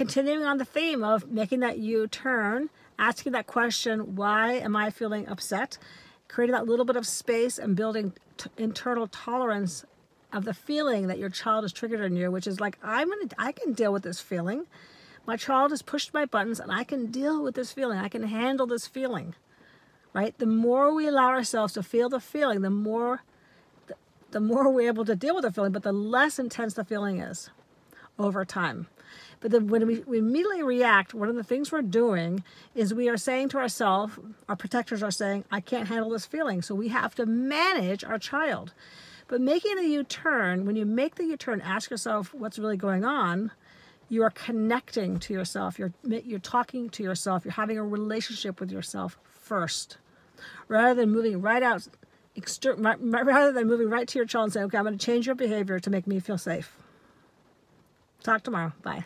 continuing on the theme of making that U-turn, asking that question, why am I feeling upset? Creating that little bit of space and building internal tolerance of the feeling that your child is triggered in you, which is like, I'm gonna, I can deal with this feeling. My child has pushed my buttons and I can deal with this feeling. I can handle this feeling, right? The more we allow ourselves to feel the feeling, the more, the more we're able to deal with the feeling, but the less intense the feeling is over time. But then when we, we immediately react, one of the things we're doing is we are saying to ourselves, our protectors are saying, I can't handle this feeling. So we have to manage our child. But making the U-turn, when you make the U-turn, ask yourself what's really going on. You are connecting to yourself. You're, you're talking to yourself. You're having a relationship with yourself first. Rather than moving right out, rather than moving right to your child and saying, okay, I'm going to change your behavior to make me feel safe. Talk tomorrow. Bye.